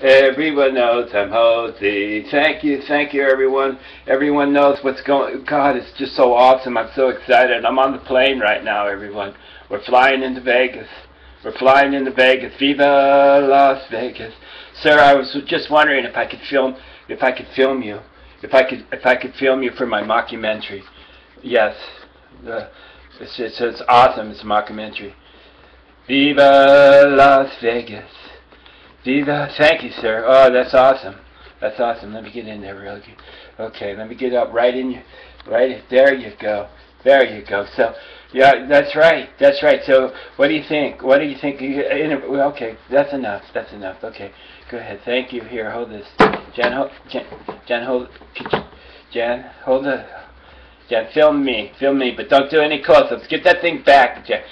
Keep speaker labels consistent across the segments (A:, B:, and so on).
A: Everyone knows I'm Hosey. Thank you, thank you, everyone. Everyone knows what's going. God, it's just so awesome. I'm so excited. I'm on the plane right now, everyone. We're flying into Vegas. We're flying into Vegas. Viva Las Vegas, sir. I was just wondering if I could film, if I could film you, if I could, if I could film you for my mockumentary. Yes, the, it's, it's, it's awesome. It's a mockumentary. Viva Las Vegas. Viva. Thank you, sir. Oh, that's awesome. That's awesome. Let me get in there real quick. Okay, let me get up right in you. Right there you go. There you go. So, yeah, that's right. That's right. So, what do you think? What do you think? Okay, that's enough. That's enough. Okay, go ahead. Thank you. Here, hold this. Jan, hold. Jan, Jan hold. Jan, hold the. Jan, film me. Film me, but don't do any close-ups. Get that thing back, Jan.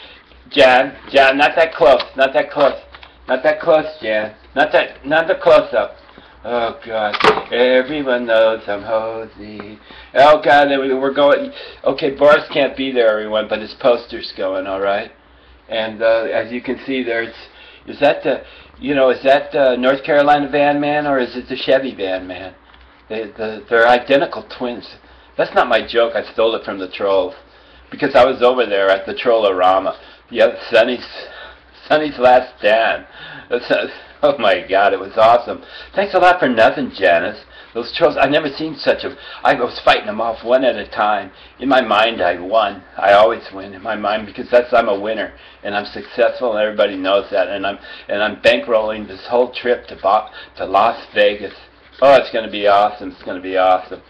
A: Jan, Jan, not that close. Not that close. Not that close, Jan. Not that, not the close-up. Oh God! Everyone knows I'm Hosey. Oh God! We're going. Okay, Boris can't be there, everyone, but his poster's going. All right. And uh, as you can see, there's. Is that the? You know, is that the North Carolina Van Man or is it the Chevy Van Man? They, the, they're identical twins. That's not my joke. I stole it from the trolls because I was over there at the Trollorama. Yeah, Sonny's Sonny's last stand. Oh my God, it was awesome. Thanks a lot for nothing, Janice. Those trolls, I've never seen such a. I was fighting them off one at a time. In my mind, I won. I always win in my mind because that's I'm a winner and I'm successful and everybody knows that. And I'm and I'm bankrolling this whole trip to Bo- to Las Vegas. Oh, it's going to be awesome. It's going to be awesome.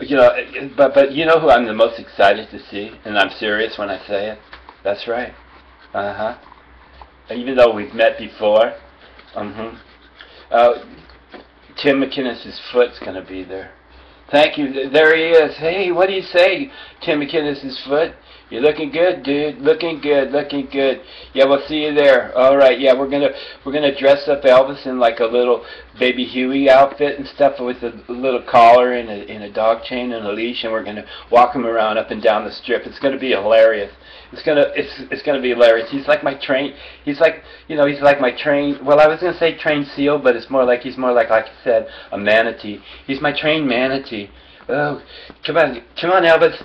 A: You know, but but you know who I'm the most excited to see, and I'm serious when I say it. That's right. Uh huh. Even though we've met before. Mm-hmm. Uh, Tim McInnes's foot's going to be there. Thank you. There he is. Hey, what do you say, Tim McInnes's foot? You're looking good, dude. Looking good. Looking good. Yeah, we'll see you there. All right. Yeah, we're gonna we're gonna dress up Elvis in like a little baby Huey outfit and stuff with a, little collar and a, and a dog chain and a leash, and we're gonna walk him around up and down the strip. It's gonna be hilarious. It's gonna it's it's gonna be hilarious. He's like my train. He's like you know he's like my train. Well, I was gonna say trained seal, but it's more like he's more like like I said a manatee. He's my trained manatee. Oh, come on, come on, Elvis.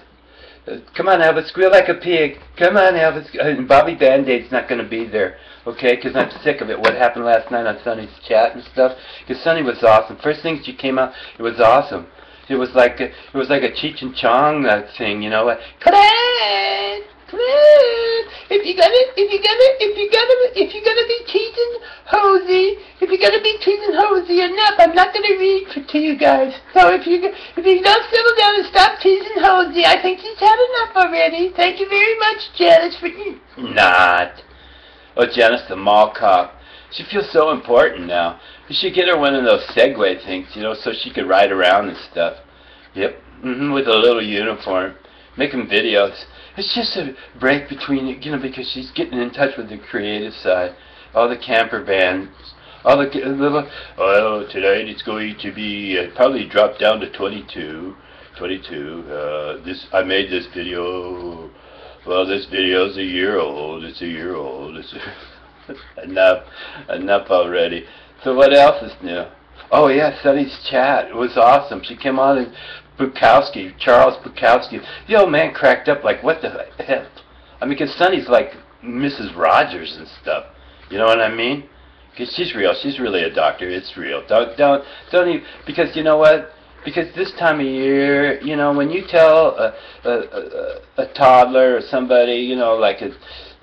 A: Uh, come on, Elvis, squeal like a pig. Come on, Elvis. And Bobby Band-Aid's not going to be there, okay? Because I'm sick of it. What happened last night on Sonny's chat and stuff. Because Sonny was awesome. First thing she came out, it was awesome. It was like a, it was like a Cheech and Chong that thing, you know, like, come on, come on. If you're gonna, if you're gonna, if you're gonna, if you're gonna be teasing Hosey, if you're gonna be teasing Hosey enough, I'm not gonna read to you guys. So if you if you don't settle down and stop teasing Hosey, I think he's had enough already. Thank you very much, Janice, for not. Oh, Janice, the mall cop. She feels so important now. We should get her one of those Segway things, you know, so she could ride around and stuff. Yep, mm-hmm, with a little uniform, making videos. It's just a break between, you know, because she's getting in touch with the creative side. All the camper bands, all the little, oh, tonight it's going to be, uh, probably drop down to 22, 22. Uh, this, I made this video, well, this video's a year old, it's a year old, it's enough, enough already. So what else is new? Oh yeah, Sonny's chat. It was awesome. She came on and Bukowski, Charles Bukowski. The old man cracked up like, what the hell? I mean, because Sonny's like Mrs. Rogers and stuff. You know what I mean? Because she's real. She's really a doctor. It's real. Don't, don't, don't even, because you know what? Because this time of year, you know, when you tell a, a, a, a toddler or somebody, you know, like a,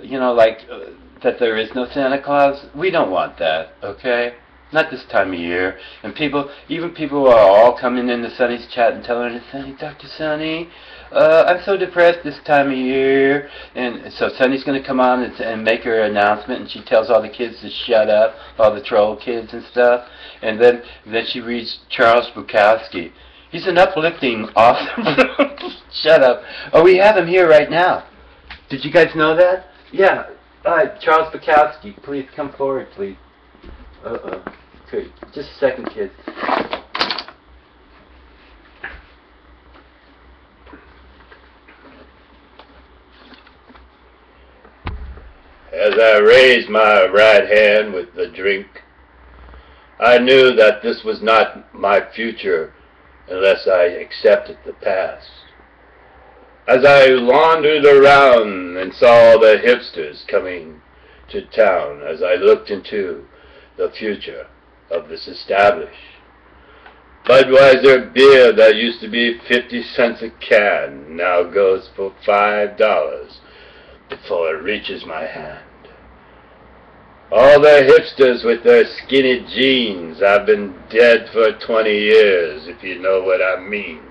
A: you know, like uh, that there is no Santa Claus, we don't want that, okay? Not this time of year. And people, even people are all coming into Sonny's chat and telling her, Sonny, Dr. Sonny, uh, I'm so depressed this time of year. And so Sonny's going to come on and, and make her announcement, and she tells all the kids to shut up, all the troll kids and stuff. And then, then she reads Charles Bukowski. He's an uplifting, awesome. shut up. Oh, we have him here right now. Did you guys know that? Yeah. Uh, Charles Bukowski, please come forward, please. Uh-oh. Just a second, kids. As I raised my right hand with the drink,
B: I knew that this was not my future unless I accepted the past. As I wandered around and saw the hipsters coming to town, as I looked into the future of this established Budweiser beer that used to be 50 cents a can now goes for $5 before it reaches my hand. All the hipsters with their skinny jeans, I've been dead for 20 years, if you know what I means.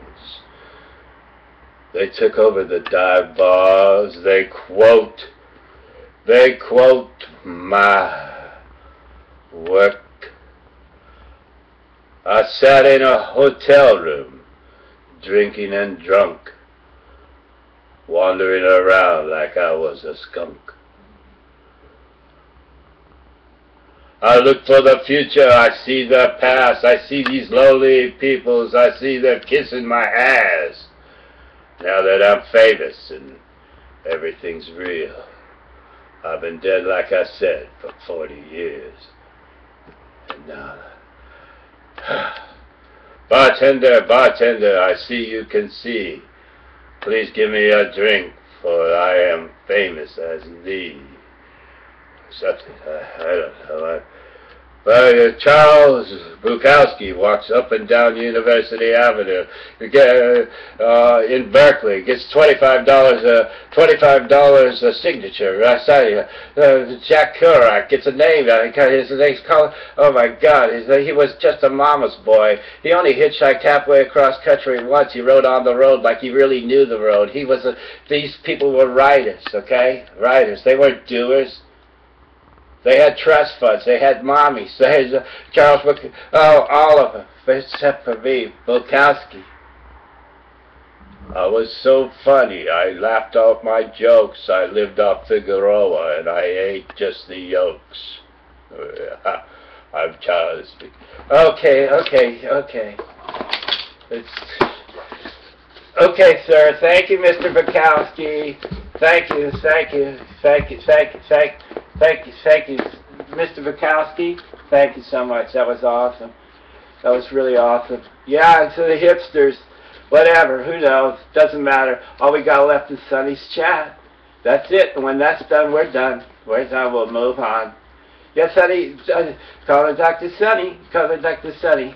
B: They took over the dive bars, they quote, they quote my work I sat in a hotel room, drinking and drunk, wandering around like I was a skunk. I look for the future, I see the past, I see these lowly peoples, I see them kissing my ass. Now that I'm famous and everything's real. I've been dead, like I said, for 40 years. And now bartender, bartender, I see you can see. Please give me a drink, for I am famous as thee. Something, I, I don't know. I, uh, Charles Bukowski walks up and down University Avenue. Uh, in Berkeley, gets twenty-five dollars a twenty-five dollars a signature. I saw you. Uh, Jack Kerouac gets a name. His name's called. Oh my God! he was just a mama's boy. He only hitchhiked halfway across country once. He rode on the road like he really knew the road. He was a. These people were writers. Okay, writers. They weren't doers. They had trust funds. They had mommies. They had uh, Charles Book. Oh, all of them, except for me, Bukowski. I was so funny. I laughed off my jokes. I lived off Figueroa, and I ate just the yolks. I'm Charles. Okay, okay, okay. It's okay, sir. Thank you, Mr. Bukowski. Thank you, thank you, thank you, thank you, thank you. Thank you, thank you, Mr. Bukowski. Thank you so much. That was awesome. That was really awesome. Yeah, and to the hipsters, whatever, who knows, doesn't matter. All we got left is Sonny's chat. That's it. And when that's done, we're done. We're done. We'll move on. Yes, Sonny, uh, call Dr. Sonny. Call Dr. Sonny.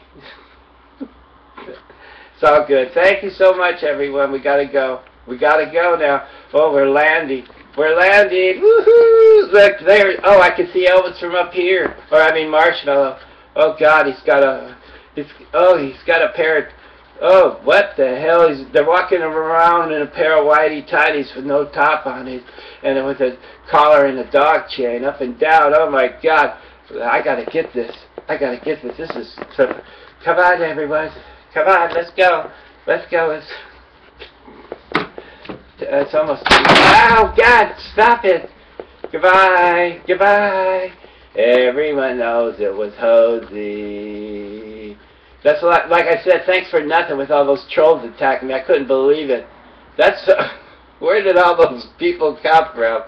B: it's all good. Thank you so much, everyone. We got to go. We got to go now. Oh, we're landing. We're landing. Woohoo! Look there. Oh, I can see Elvis from up here. Or I mean Marshmallow. Oh God, he's got a. He's, oh, he's got a pair. Of, oh, what the hell? He's, they're walking around in a pair of whitey tighties with no top on it, and with a collar and a dog chain up and down. Oh my God! I gotta get this. I gotta get this. This is. Come on, everyone. Come on, let's go. Let's go. Let's. It's almost. Oh, God, stop it! Goodbye, goodbye. Everyone knows it was Hosey. That's like, like I said, thanks for nothing with all those trolls attacking me. I couldn't believe it. That's uh, where did all those people come from?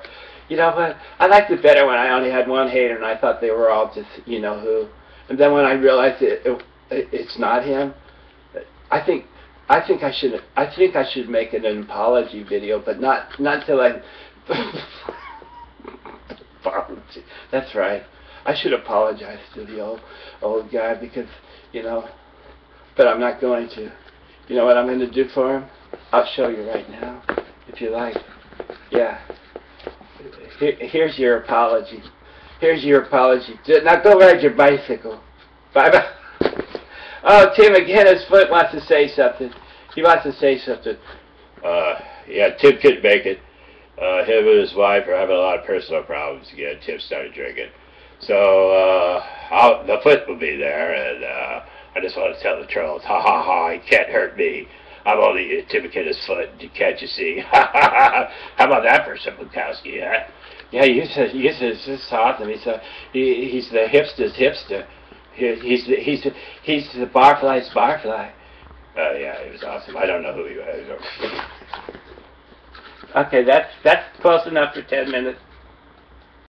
B: You know what? I liked it better when I only had one hater and I thought they were all just, you know who. And then when I realized it, it, it it's not him, I think I think I should. I think I should make an apology video, but not not till I. apology. That's right. I should apologize to the old old guy because you know, but I'm not going to. You know what I'm going to do for him? I'll show you right now, if you like. Yeah. Here, here's your apology. Here's your apology. Now go ride your bicycle. Bye bye. Oh, Tim again, his foot wants to say something. He wants to say something. Uh, yeah, Tim couldn't make it. Uh, him and his wife are having a lot of personal problems again. Tim started drinking. So, uh, the foot will be there, and uh, I just want to tell the trolls, ha ha ha, he can't hurt me. I'm only Tim McKenna's foot, can't you see? How about that for some Bukowski, huh?
A: Yeah, you said, you said, this is awesome. He's, a, he, he's the hipster's hipster. He's the, he's the, he's the barfly's barfly.
B: Uh, yeah, it was awesome. I don't know who he was.
A: okay, that's that's close enough for ten minutes.